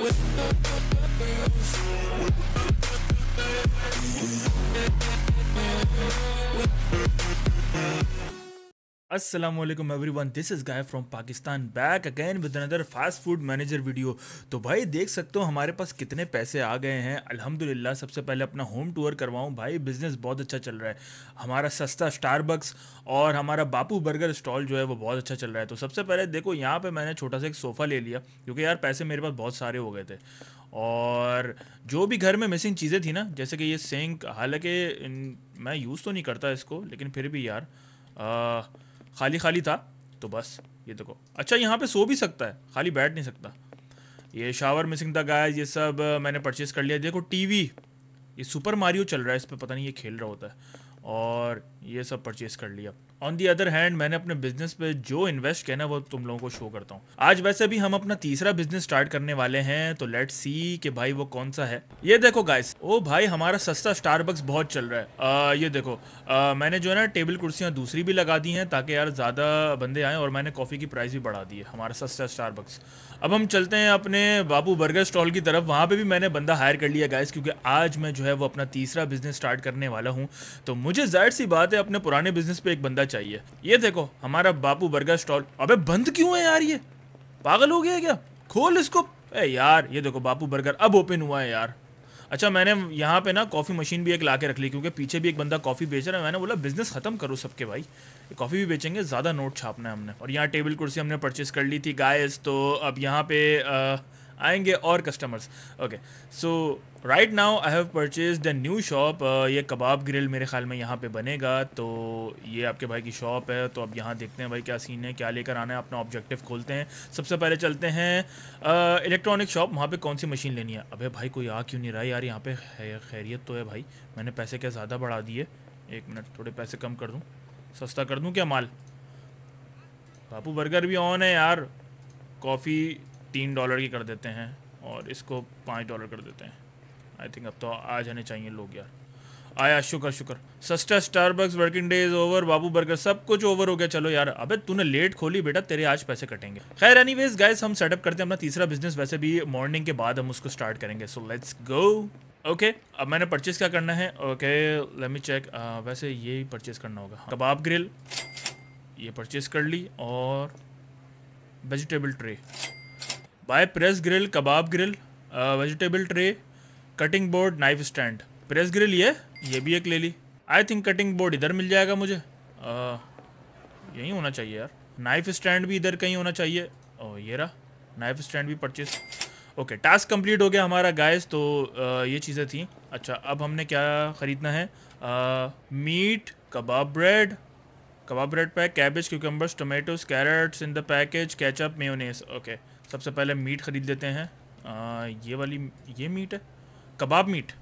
with the Aslam everyone this is guy from Pakistan back again with another fast food manager video तो भाई देख सकते हो हमारे पास कितने पैसे आ गए हैं। अल्हम्दुलिल्लाह सबसे पहले अपना होम टूर करवाऊँ। भाई बिज़नेस बहुत अच्छा चल रहा है। हमारा सस्ता स्टारबक्स और हमारा बापू बर्गर स्टॉल जो है वो बहुत अच्छा चल रहा है। तो सबसे पहले देखो यहाँ पर मैंने छोटा सा एक सोफ़ा ले लिया क्योंकि यार पैसे मेरे पास बहुत सारे हो गए थे। और जो भी घर में मिसिंग चीज़ें थी ना जैसे कि ये सिंक हालाँकि मैं यूज़ तो नहीं करता इसको लेकिन फिर भी यार आ, खाली खाली था तो बस, ये देखो। अच्छा यहाँ पे सो भी सकता है, खाली बैठ नहीं सकता। ये शावर मिसिंग था गाय ये सब मैंने परचेज़ कर लिया। देखो टीवी ये सुपर मारियो चल रहा है, इस पर पता नहीं ये खेल रहा होता है। और ये सब परचेज़ कर लिया। ऑन दी अदर हैंड मैंने अपने बिज़नेस पे जो इन्वेस्ट किया ना वो तुम लोगों को शो करता हूँ। आज वैसे भी हम अपना तीसरा बिज़नेस स्टार्ट करने वाले हैं तो लेट सी कि भाई वो कौन सा है। ये देखो गाइस ओ भाई हमारा सस्ता स्टारबक्स बहुत चल रहा है। आ, ये देखो आ, मैंने जो है ना टेबल कुर्सियाँ दूसरी भी लगा दी हैं ताकि यार ज़्यादा बंदे आए और मैंने कॉफ़ी की प्राइस भी बढ़ा दी है हमारा सस्ता स्टारबक्स अब हम चलते हैं अपने बाबू बर्गर स्टॉल की तरफ़। वहाँ पे भी मैंने बंदा हायर कर लिया गाइस क्योंकि आज मैं जो है वो अपना तीसरा बिज़नेस स्टार्ट करने वाला हूँ। तो मुझे ज़ाहिर सी बात है, अपने पुराने बिज़नेस पे एक बंदा चाहिए। ये देखो, हमारा बापू बर्गर स्टॉल। अबे, बंद क्यों है यार ये? पागल हो गया क्या? खोल इसको। ए यार, ये देखो बापू बर्गर अब ओपन हुआ है यार। अच्छा मैंने यहाँ पे ना कॉफ़ी मशीन भी एक ला के रख ली क्योंकि पीछे भी एक बंदा कॉफ़ी बेच रहा है। मैंने बोला बिज़नेस ख़त्म करो सबके भाई। कॉफ़ी भी बेचेंगे ज़्यादा नोट छापना है हमने। और यहाँ टेबल कुर्सी हमने परचेज़ कर ली थी गायस तो अब यहाँ पे आ, आएँगे और customers okay so right now I have purchase the new shop ये कबाब ग्रिल मेरे ख्याल में यहाँ पे बनेगा। तो ये आपके भाई की शॉप है। तो अब यहाँ देखते हैं भाई क्या सीन है, क्या लेकर आना है, अपना ऑब्जेक्टिव खोलते हैं। सबसे पहले चलते हैं इलेक्ट्रॉनिक शॉप वहाँ पे कौन सी मशीन लेनी है? अबे भाई कोई आ क्यों नहीं रहा यार? यहाँ पे खैरियत तो है भाई। मैंने पैसे क्या ज़्यादा बढ़ा दिए? एक मिनट, थोड़े पैसे कम कर दूँ? सस्ता कर दूँ क्या माल? बापू बर्गर भी ऑन है यार। कॉफ़ी तीन डॉलर की कर देते हैं और इसको पाँच डॉलर कर देते हैं। आई थिंक अब तो आ जाने चाहिए लोग यार। आया, शुक्र शुक्र। सस्टा Starbucks working day is over Babu burger सब कुछ ओवर हो गया। चलो यार, अबे तूने लेट खोली बेटा, तेरे आज पैसे कटेंगे। खैर एनीवेज गाइस हम सेटअप करते हैं अपना तीसरा बिज़नेस वैसे भी मॉर्निंग के बाद हम उसको स्टार्ट करेंगे। सो लेट्स गो ओके अब मैंने परचेज क्या करना है? ओके लेट मी चेक वैसे ये परचेज करना होगा। कबाब ग्रिल ये परचेज कर ली और vegetable tray buy press grill kebab grill vegetable tray cutting board knife stand press grill ये ये भी एक ले ली। आई थिंक कटिंग बोर्ड इधर मिल जाएगा मुझे। यहीं होना चाहिए यार। नाइफ स्टैंड भी इधर कहीं होना चाहिए। ओ ये रहा। नाइफ स्टैंड भी परचेज ओके टास्क कंप्लीट हो गया हमारा गाइस तो uh, ये चीज़ें थी। अच्छा अब हमने क्या ख़रीदना है? Meat kebab bread kebab bread pack cabbage cucumbers tomatoes carrots in the package ketchup mayonnaise okay सबसे पहले मीट ख़रीद लेते हैं। आ, ये वाली ये मीट है? Kebab meat?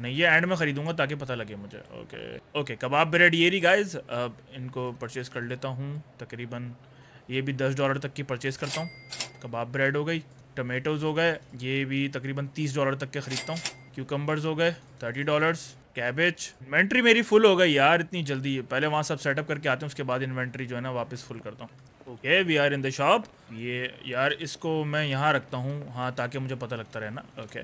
नहीं ये एंड में ख़रीदूँगा ताकि पता लगे मुझे। ओके ओके कबाब ब्रेड ये रही गाइज़ अब इनको परचेज़ कर लेता हूँ तकरीबन ये भी दस डॉलर तक की परचेज़ करता हूँ। कबाब ब्रेड हो गई टमेटोज़ हो गए ये भी तकरीबन तीस डॉलर तक के ख़रीदता हूँ। क्यूकम्बर्स हो गए थर्टी डॉलर्स कैबेज इन्वेंट्री मेरी फुल हो गई यार इतनी जल्दी। पहले वहाँ सब सेटअप करके आते हैं उसके बाद इन्वेंट्री जो है ना वापस फुल करता हूँ। Okay we are in the shop ये यार, इसको मैं यहाँ रखता हूँ हाँ ताकि मुझे पता लगता रहे ना। ओके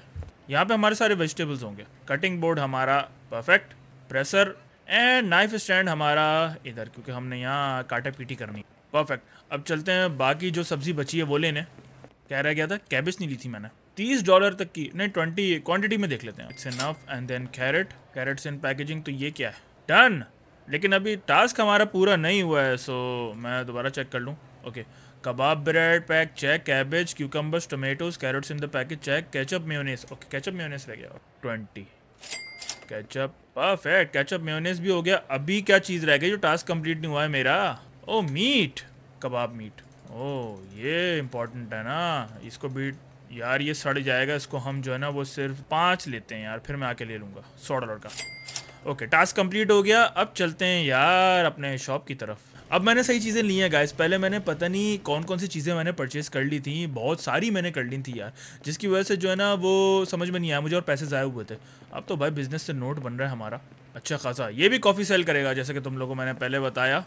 यहाँ पे हमारे सारे वेजिटेबल्स होंगे। कटिंग बोर्ड हमारा perfect pressure and knife stand हमारा इधर, क्योंकि हमने यहाँ काटा पीटी करनी परफेक्ट अब चलते हैं, बाकी जो सब्ज़ी बची है वो लेने। कह रहा गया था? कैबिज नहीं ली थी मैंने। तीस डॉलर तक की, नहीं ट्वेंटी क्वांटिटी में देख लेते हैं। It's and then carrot carrots in packaging तो ये क्या है? डन लेकिन अभी टास्क हमारा पूरा नहीं हुआ है सो मैं दोबारा चेक कर लूँ। Okay kebab bread pack check cabbage cucumbers tomatoes carrots in the package check ketchup mayonnaise okay ketchup mayonnaise रह गया। Twenty ketchup perfect ketchup mayonnaise भी हो गया। अभी क्या चीज़ रह गई जो टास्क कंप्लीट नहीं हुआ है मेरा? ओ मीट कबाब मीट ओ ये इम्पोर्टेंट है ना। इसको भी यार ये सड़ जाएगा, इसको हम जो है ना वो सिर्फ़ पाँच लेते हैं यार, फिर मैं आके ले लूँगा। सौ डॉलर का। ओके टास्क कंप्लीट हो गया। अब चलते हैं यार अपने शॉप की तरफ़। अब मैंने सही चीज़ें ली हैं गाइस पहले मैंने पता नहीं कौन कौन सी चीज़ें मैंने परचेज़ कर ली थी। बहुत सारी मैंने कर ली थी यार, जिसकी वजह से जो है ना वो समझ में नहीं आया मुझे और पैसे ज़ाया हुए थे। अब तो भाई बिज़नेस से नोट बन रहा है हमारा। अच्छा खासा, ये भी कॉफ़ी सेल करेगा, जैसे कि तुम लोगों को मैंने पहले बताया।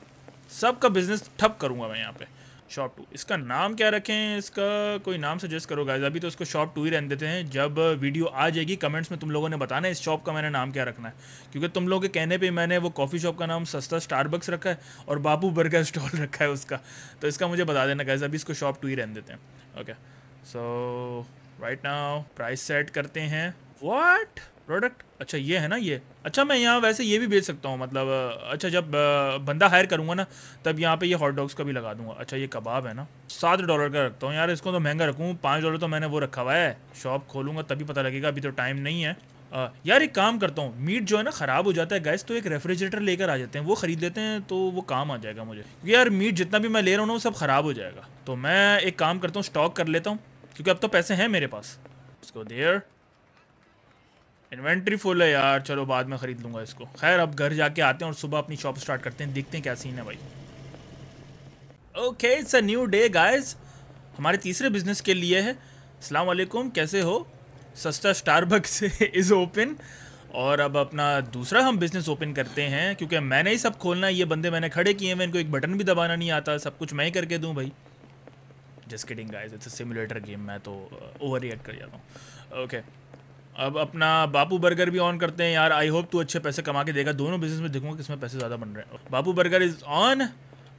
सबका बिज़नेस ठप करूँगा मैं यहाँ पे। शॉप टू इसका नाम क्या रखें? इसका कोई नाम सजेस्ट करो गाइज़ अभी तो इसको शॉप टू ही रहने देते हैं। जब वीडियो आ जाएगी कमेंट्स में तुम लोगों ने बताना है इस शॉप का मैंने नाम क्या रखना है। क्योंकि तुम लोगों के कहने पे मैंने वो कॉफ़ी शॉप का नाम सस्ता स्टारबक्स रखा है और बापू बर्गर स्टॉल रखा है उसका। तो इसका मुझे बता देना गाइज़ अभी इसको शॉप टू ही रहने देते हैं। Okay so right now price set करते हैं। What product? अच्छा ये है ना ये? अच्छा मैं यहाँ वैसे ये भी बेच सकता हूँ मतलब अच्छा जब बंदा हायर करूँगा ना तब यहाँ पे ये हॉट डॉग्स का भी लगा दूँगा। अच्छा ये कबाब है ना? सात डॉलर का रखता हूँ यार इसको तो महँगा रखूँ पाँच डॉलर तो मैंने वो रखा हुआ है। शॉप खोलूँगा तभी पता लगेगा अभी तो टाइम नहीं है। आ, यार एक काम करता हूँ मीट जो है ना ख़राब हो जाता है गैस तो एक रेफ्रिजरेटर लेकर आ जाते हैं। वो ख़रीद लेते हैं तो वो काम आ जाएगा मुझे। क्योंकि यार मीट जितना भी मैं ले रहा हूँ ना वो सब ख़राब हो जाएगा। तो मैं एक काम करता हूँ स्टॉक कर लेता हूँ क्योंकि अब तो पैसे हैं मेरे पास। उसको देर इन्वेंट्री फुल है यार, चलो बाद में ख़रीद लूँगा इसको। खैर, अब घर जाके आते हैं और सुबह अपनी शॉप स्टार्ट करते हैं, देखते हैं क्या सीन है भाई। Okay it's a new day guys हमारे तीसरे बिज़नेस के लिए है। अस्सलाम वालेकुम कैसे हो? सस्ता स्टारबक्स इज़ ओपन और अब अपना दूसरा हम बिज़नेस ओपन करते हैं, क्योंकि मैंने ही सब खोलना है। ये बंदे मैंने खड़े किए हैं इनको एक बटन भी दबाना नहीं आता। सब कुछ मैं ही करके दूँ भाई। Just kidding guys it's a simulator game मैं तो ओवर रिएक्ट कर जाता हूँ। ओके अब अपना बापू बर्गर भी ऑन करते हैं यार आई होप तू अच्छे पैसे कमा के देगा। दोनों बिज़नेस में देखूँगा किसमें पैसे ज़्यादा बन रहे हैं। बापू बर्गर इज़ ऑन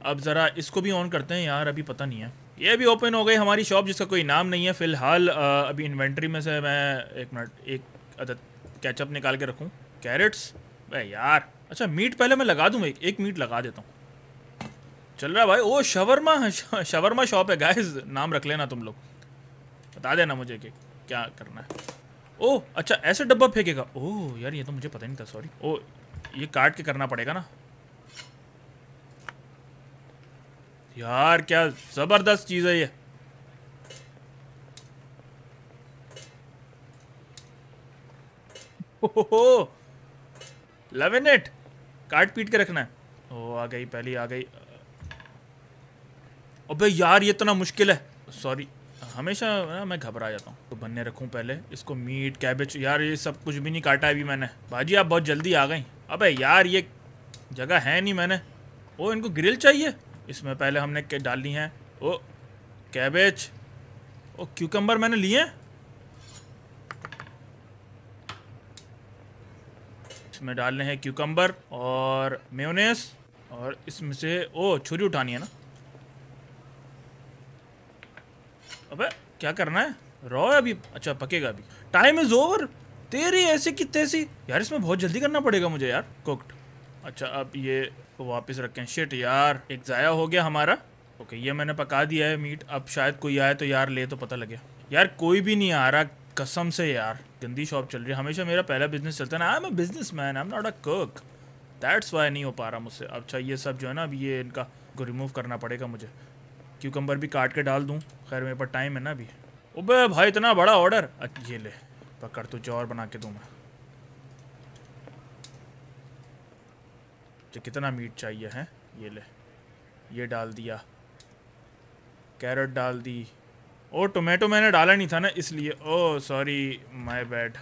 अब ज़रा इसको भी ऑन करते हैं यार, अभी पता नहीं है। ये भी ओपन हो गई हमारी शॉप जिसका कोई नाम नहीं है। फ़िलहाल अभी इन्वेंट्री में से मैं एक मिनट एक अदद कैचअप निकाल के रखूँ। कैरेट्स भाई यार। अच्छा मीट पहले मैं लगा दूँ, एक एक मीट लगा देता हूँ। चल रहा है भाई। ओ, शवरमा शवरमा शॉप है गाइस नाम रख लेना तुम लोग। बता देना मुझे कि क्या करना है। ओह अच्छा ऐसे डब्बा फेंकेगा। ओह, यार, ये तो मुझे पता नहीं था सॉरी ओ ये काट के करना पड़ेगा ना। यार, क्या ज़बरदस्त चीज़ है ये। हो लव इन इट काट पीट के रखना है। ओ आ गई, पहली आ गई। अबे, यार, ये इतना मुश्किल है। सॉरी हमेशा ना मैं घबरा जाता हूँ। तो बनने रखूँ पहले, इसको मीट कैबेज यार ये सब कुछ भी नहीं काटा अभी मैंने। भाजी आप बहुत जल्दी आ गई। अबे यार, ये जगह है नहीं मैंने। ओ, इनको ग्रिल चाहिए? इसमें पहले हमने डालनी है। ओ कैबेज ओ क्यूकम्बर मैंने लिए इसमें डालने हैं क्यूकम्बर और मेयोनेस और इसमें से, ओ, छुरी उठानी है ना। अबे, क्या करना है? रॉ अभी। अच्छा पकेगा अभी। टाइम इज़ ओवर तेरी ऐसे की तैसी। यार, इसमें बहुत जल्दी करना पड़ेगा मुझे यार। कुकड अच्छा अब ये वापस रखें। शिट यार, एक ज़ाया हो गया हमारा। ओके ये मैंने पका दिया है मीट अब शायद कोई आए तो यार ले तो पता लगे। यार, कोई भी नहीं आ रहा। कसम से यार। गंदी शॉप चल रही है। हमेशा मेरा पहला बिज़नेस चलता है ना। I am a businessman I am not a cook that's why नहीं हो पा रहा मुझसे। अच्छा ये सब जो है ना, अब ये इनका को रिमूव करना पड़ेगा मुझे। क्यूकम्बर भी काट के डाल दूँ। खैर, मेरे पास टाइम है ना अभी। उबे भाई, इतना बड़ा ऑर्डर ये ले, पकड़ तुझे और बना के दूँ मैं। जो कितना मीट चाहिए, है? ये ले, ये डाल दिया कैरेट डाल दी। ओ टोमेटो मैंने डाला नहीं था ना, इसलिए। ओ sorry my bad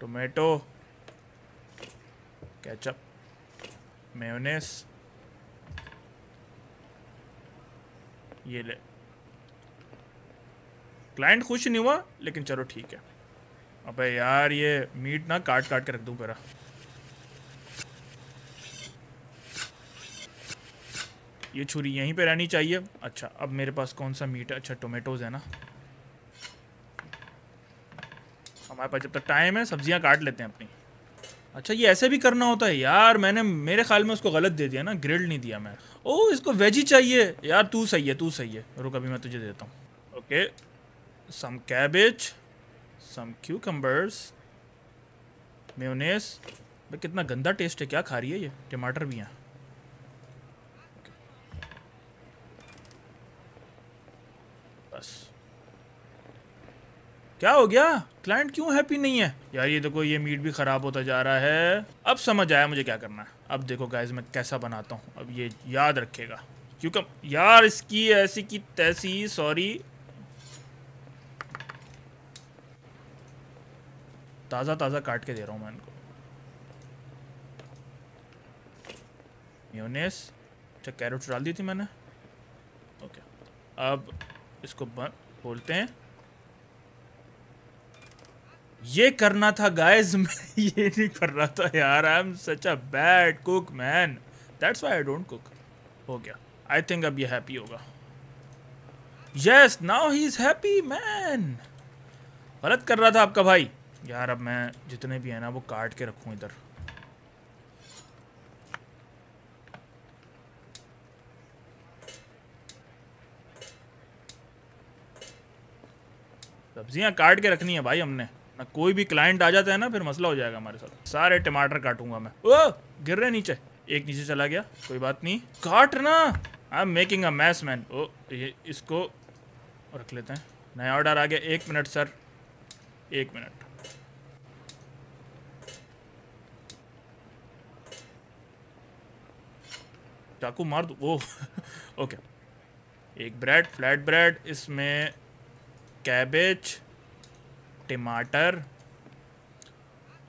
tomato ketchup mayonnaise ये ले। क्लाइंट खुश नहीं हुआ, लेकिन चलो ठीक है। अबे यार, ये मीट ना काट काट के रख दूँ मेरा ये छुरी यहीं पे रहनी चाहिए। अच्छा अब मेरे पास कौन सा मीट है? अच्छा टोमेटोज़ है ना। हमारे पास जब तक टाइम है, सब्ज़ियाँ काट लेते हैं अपनी। अच्छा ये ऐसे भी करना होता है? यार, मैंने, मेरे ख्याल में उसको गलत दे दिया ना, ग्रिल्ड नहीं दिया मैं। ओ, इसको वेजी चाहिए। यार, तू सही है, तू सही है। रुक, अभी मैं तुझे देता हूँ। Okay. Some cabbage some cucumbers mayonnaise भाई, कितना गंदा टेस्ट है, क्या खा रही है ये? टमाटर भी हैं बस क्या हो गया? क्लाइंट क्यों हैप्पी नहीं है? यार, ये देखो, ये मीट भी ख़राब होता जा रहा है। अब समझ आया मुझे क्या करना है। अब देखो गाइज़ मैं कैसा बनाता हूँ। अब ये याद रखेगा। क्योंकि यार, इसकी ऐसी की तैसी सॉरी ताज़ा ताज़ा काट के दे रहा हूँ मैं इनको। म्योनेस अच्छा कैरेट्स डाल दी थी मैंने। ओके अब इसको खोलते हैं। ये करना था गाइस मैं ये नहीं कर रहा था, यार I am such a bad cook man that's why I don't cook हो गया। आई थिंक अब ये हैप्पी होगा। Yes now he is happy man गलत कर रहा था आपका भाई। यार, अब मैं जितने भी है ना, वो काट के रखूँ इधर। सब्ज़ियाँ काट के रखनी है भाई हमने। ना, कोई भी क्लाइंट आ जाता है ना, फिर मसला हो जाएगा हमारे साथ। सारे टमाटर काटूँगा मैं। ओ, गिर रहे नीचे। एक नीचे चला गया, कोई बात नहीं। काटना I am making a mess man oh, ये इसको रख लेते हैं। नया ऑर्डर आ गया। एक मिनट सर एक मिनट चाकू मार दो? ओह ओके एक ब्रेड फ्लैट ब्रेड इसमें कैबेज टमाटर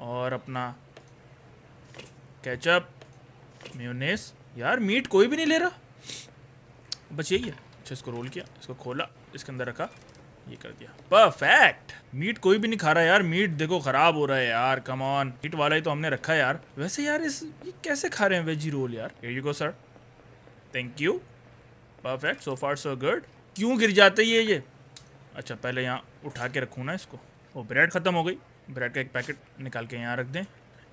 और अपना केचप म्यूनेस यार, मीट कोई भी नहीं ले रहा। बस यही है। अच्छा इसको रोल किया, इसको खोला, इसके अंदर रखा, ये कर दिया। परफेक्ट! मीट कोई भी नहीं खा रहा यार। मीट देखो खराब हो रहा है यार कम ऑन मीट वाला ही तो हमने रखा है यार। वैसे यार, इस, ये कैसे खा रहे हैं वेजी रोल यार? You go sir thank you perfect so far so good क्यों गिर जाते ये ये? अच्छा पहले यहाँ उठा के रखूँ ना इसको। वो ब्रेड ख़त्म हो गई। ब्रेड का एक पैकेट निकाल के यहाँ रख दें।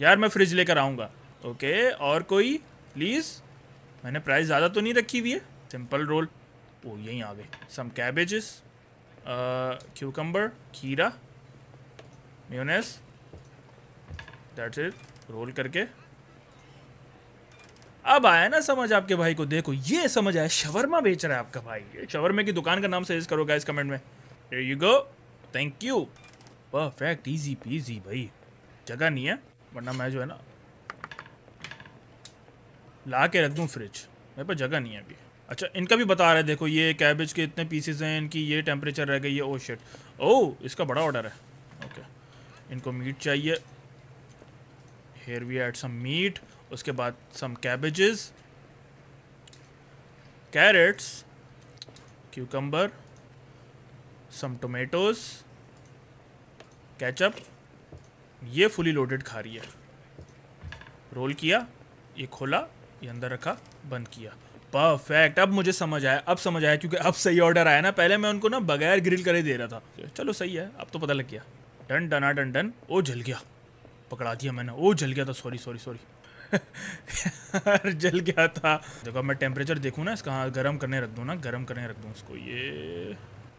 यार, मैं फ्रिज लेकर आऊँगा। ओके और कोई? प्लीज़ मैंने प्राइस ज़्यादा तो नहीं रखी हुई है। सिंपल रोल वो यहीं आ गए। सम कैबेजेस क्यूकम्बर खीरा म्यूनेस दैट्स इट रोल करके। अब आया ना समझ आपके भाई को। देखो, ये समझ आया। शवरमा बेच रहा है आपका भाई। शवरमे की दुकान का नाम सजेस्ट करो गाइस कमेंट में। You go thank you perfect easy peasy भाई। जगह नहीं है, वरना मैं जो है ना ला के रख दूँ फ्रिज मेरे पास जगह नहीं है अभी। अच्छा इनका भी बता रहे हैं, देखो, ये कैबेज के इतने पीसेज हैं, इनकी ये टेम्परेचर रह गई है ओ शिट ओ इसका बड़ा ऑर्डर है। ओके इनको मीट चाहिए। Here we add some meat उसके बाद some cabbages carrots cucumber some tomatoes ketchup ये फुली लोडेड खा रही है। रोल किया, ये खोला, ये अंदर रखा, बंद किया। परफेक्ट अब मुझे समझ आया, अब समझ आया, क्योंकि अब सही ऑर्डर आया ना। पहले मैं उनको ना बगैर ग्रिल करे दे रहा था। चलो सही है, अब तो पता लग गया। डन डना डन डन ओ, जल गया। पकड़ा दिया मैंने। ओ, जल गया था। सॉरी सॉरी सॉरी जल गया था। देखो मैं टेम्परेचर देखूँ ना इसका। हाँ गर्म करने रख दूँ ना। गर्म करने रख दूँ उसको ये।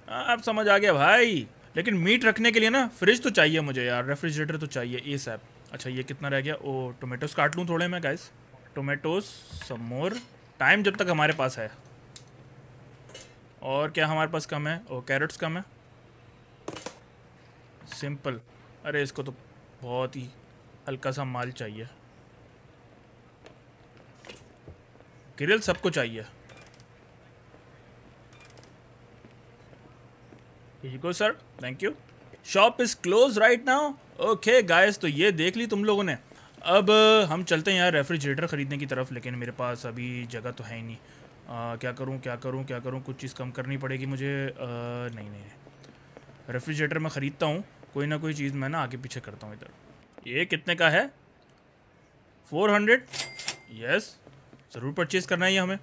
अब समझ आ गया भाई। लेकिन मीट रखने के लिए ना फ्रिज तो चाहिए मुझे यार, रेफ्रिजरेटर तो चाहिए ए सैप अच्छा ये कितना रह गया? ओ टोमेटोज काट लूँ थोड़े मैं guys tomatoes some more time जब तक हमारे पास है। और क्या हमारे पास कम है? ओ कैरेट्स कम है। सिंपल अरे, इसको तो बहुत ही हल्का सा माल चाहिए। ग्रिल सबको चाहिए। Go sir thank you shop is close right now okay guys तो ये देख ली तुम लोगों ने। अब हम चलते हैं यार रेफ्रिजरेटर ख़रीदने की तरफ़ लेकिन मेरे पास अभी जगह तो है ही नहीं। आ, क्या करूँ क्या करूँ क्या करूँ कुछ चीज़ कम करनी पड़ेगी मुझे? आ, नहीं नहीं रेफ्रिजरेटर मैं ख़रीदता हूँ कोई ना कोई चीज़ मैं ना आगे पीछे करता हूँ इधर। ये कितने का है? Four hundred? यस ज़रूर परचेज़ करना है ये हमें।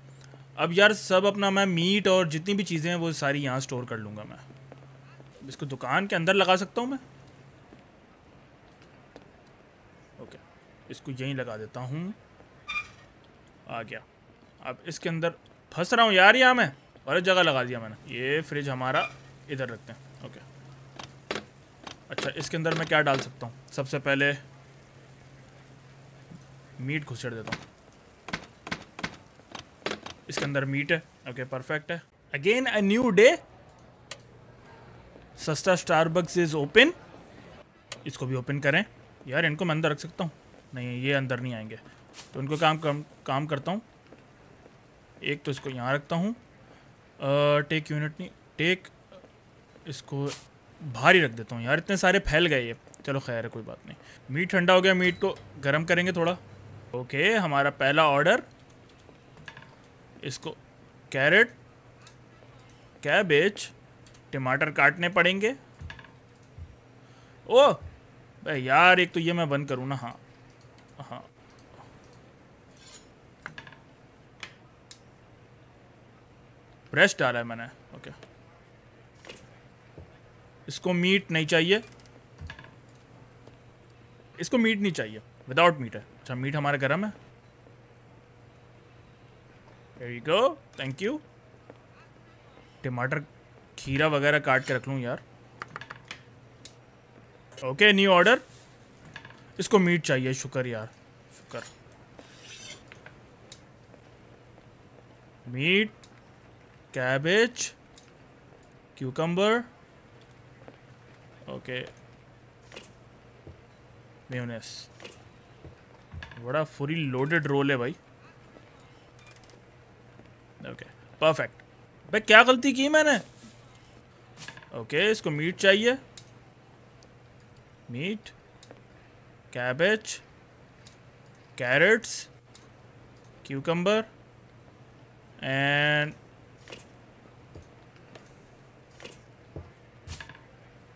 अब यार सब अपना मैं मीट और जितनी भी चीज़ें हैं वो सारी यहाँ स्टोर कर लूँगा मैं। इसको दुकान के अंदर लगा सकता हूँ मैं? ओके इसको यहीं लगा देता हूँ। आ गया। अब इसके अंदर फंस रहा हूँ यार यहाँ मैं। और जगह लगा दिया मैंने। ये फ्रिज हमारा इधर रखते हैं। ओके अच्छा इसके अंदर मैं क्या डाल सकता हूँ? सबसे पहले मीट घुसेड़ देता हूँ। इसके अंदर मीट है। ओके परफेक्ट है। अगेन अ न्यू डे सस्ता स्टारबक्स इज़ ओपन इसको भी ओपन करें। यार, इनको मैं अंदर रख सकता हूँ। नहीं, ये अंदर नहीं आएँगे। तो इनको काम काम काम करता हूँ। एक तो इसको यहाँ रखता हूँ। टेक यूनिट नहीं टेक इसको भारी रख देता हूँ। यार, इतने सारे फैल गए ये। चलो, खैर है, कोई बात नहीं। मीट ठंडा हो गया, मीट को गर्म करेंगे थोड़ा। ओके, हमारा पहला ऑर्डर इसको कैरेट कैबेज टमाटर काटने पड़ेंगे। ओ भाई यार, एक तो ये मैं बंद करूँ ना हाँ। हाँ। ब्रेस्ट डाला है मैंने ओके इसको मीट नहीं चाहिए। इसको मीट नहीं चाहिए विदाउट मीट है। अच्छा मीट हमारा गर्म है गो थैंक यू टमाटर खीरा वगैरह काट के रख लूँ यार। ओके न्यू ऑर्डर इसको मीट चाहिए, शुक्र यार, शुक्र। Meat cabbage cucumber okay mayonnaise बड़ा फुली लोडेड रोल है भाई। ओके परफेक्ट भाई, क्या गलती की मैंने? ओके इसको मीट चाहिए। Meat cabbage carrots cucumber and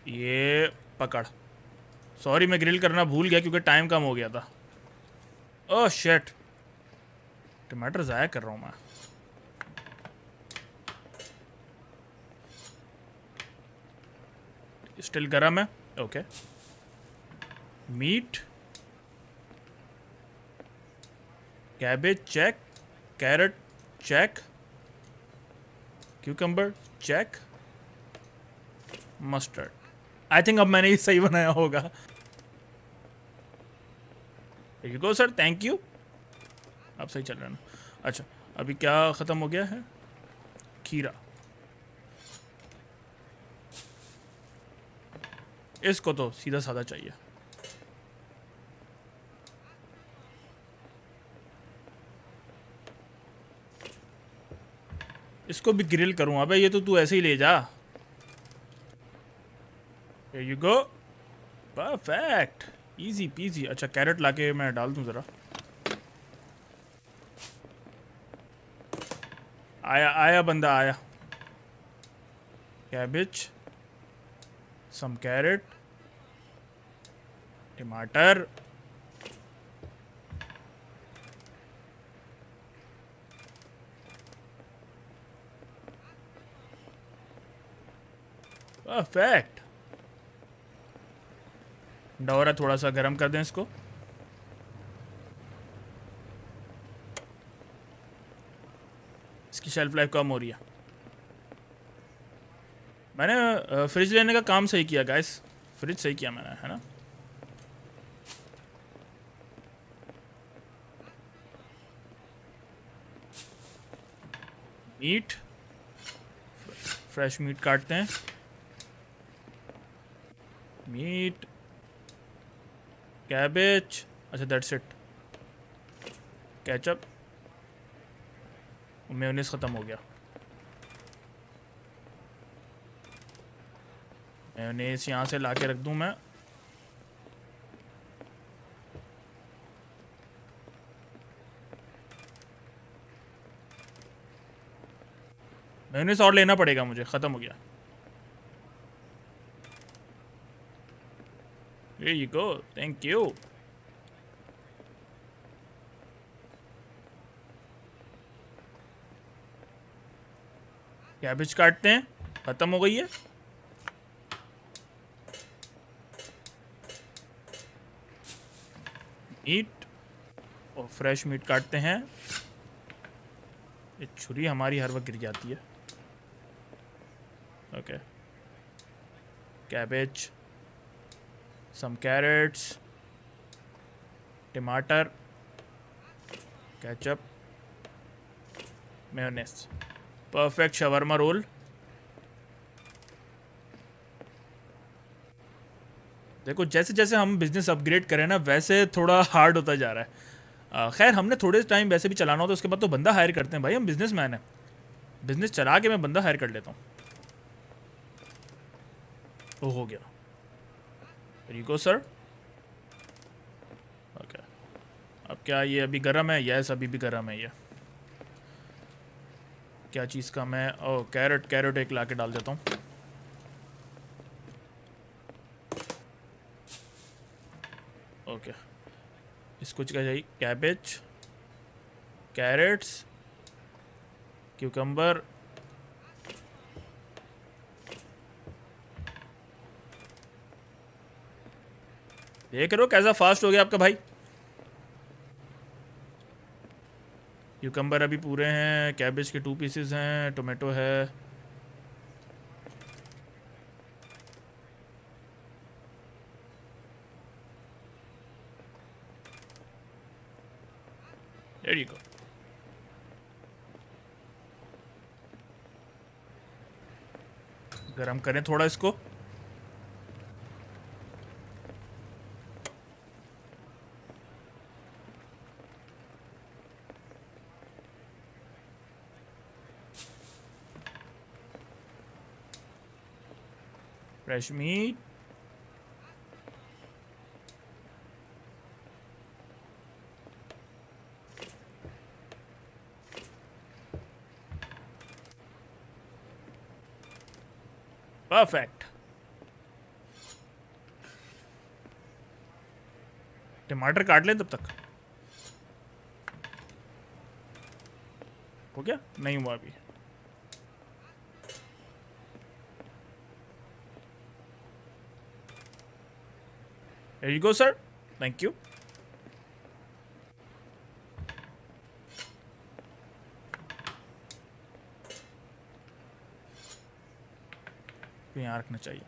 ये पकड़। सॉरी मैं ग्रिल करना भूल गया क्योंकि टाइम कम हो गया था। ओह शेट टमाटर ज़ाया कर रहा हूँ मैं। स्टिल गरम है okay meat cabbage check carrot check cucumber check mustard I think अब मैंने ही सही बनाया होगा। You go sir thank you अब सही चल रहा है ना। अच्छा अभी क्या ख़त्म हो गया है? खीरा। इसको तो सीधा साधा चाहिए। इसको भी ग्रिल करूँ। अबे, ये तो तू ऐसे ही ले जा। You go perfect easy peasy अच्छा कैरेट लाके मैं डाल दूँ ज़रा। आया आया बंदा, आया। कैबेज सम कैरेट टमाटर परफेक्ट डोरा थोड़ा सा गर्म कर दें इसको। इसकी शेल्फ लाइफ कम हो रही है। मैंने फ्रिज लेने का काम सही किया गैस फ्रिज सही किया मैंने, है ना? मीट फ्रेश मीट काटते हैं. मीट कैबेज अच्छा दैट्स इट कैचअप मेयोनीस ख़त्म हो गया. मेयोनीस यहाँ से ला के रख दूँ मैं मेयोनीस और लेना पड़ेगा मुझे, ख़त्म हो गया Here you go. Thank you. Cabbage काटते हैं, ख़त्म हो गई है मीट और फ्रेश मीट काटते हैं। ये छुरी हमारी हर वक्त गिर जाती है। ओके कैबेज सम कैरेट्स टमाटर ketchup mayonnaise perfect shawarma roll देखो, जैसे जैसे हम बिज़नेस अपग्रेड करें ना, वैसे थोड़ा हार्ड होता जा रहा है। खैर, हमने थोड़े टाइम वैसे भी चलाना होता है उसके बाद तो बंदा हायर करते हैं भाई, हम बिज़नेस मैन है। बिज़नेस चला के मैं बंदा हायर कर लेता हूँ। वो हो गया। रिको सर ओके अब क्या ये अभी गर्म है? यस अभी भी गर्म है ये। क्या चीज़ का मैं, ओ कैरेट कैरेट एक ला के डाल देता हूँ। ओके इसको क्या चाहिए कैबेज कैरेट्स क्यूकम्बर देख रहे हो कैसा फास्ट हो गया आपका भाई। क्यूकम्बर अभी पूरे हैं कैबेज के टू पीसेस हैं टोमेटो है There you go. गरम करें थोड़ा इसको। Fresh meat परफेक्ट टमाटर काट लें तब तक हो गया नहीं हुआ अभी you go, sir. Thank you. यहाँ रखना चाहिए।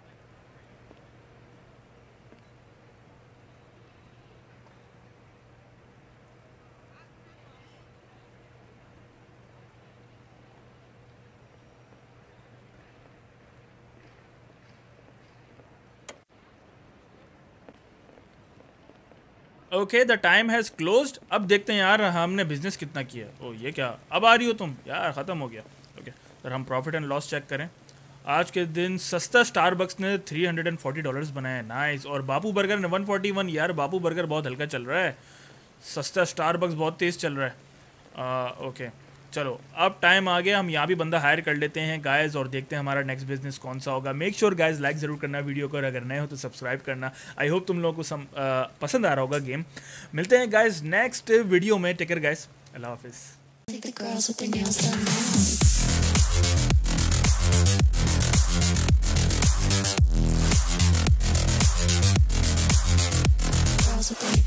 Okay the time has closed अब देखते हैं यार हमने बिज़नेस कितना किया? ओ ये क्या? अब आ रही हो तुम? यार ख़त्म हो गया। ओके okay, सर हम प्रॉफिट एंड लॉस चेक करें। आज के दिन सस्ता स्टारबक्स ने 340 डॉलर्स बनाए नाइस और बापू बर्गर ने 141 यार बापू बर्गर बहुत हल्का चल रहा है। सस्ता स्टारबक्स बहुत तेज़ चल रहा है। आ, ओके चलो अब टाइम आ गया। हम यहाँ भी बंदा हायर कर लेते हैं गाइज़ और देखते हैं हमारा नेक्स्ट बिज़नेस कौन सा होगा। मेक श्योर गाइज़ लाइक ज़रूर करना वीडियो को अगर नए हो तो सब्सक्राइब करना। आई होप तुम लोगों को सम, आ, पसंद आ रहा होगा गेम मिलते हैं गाइज़ नेक्स्ट वीडियो में। टेकर गाइज़ अल्लाह हाफिज़। hours a.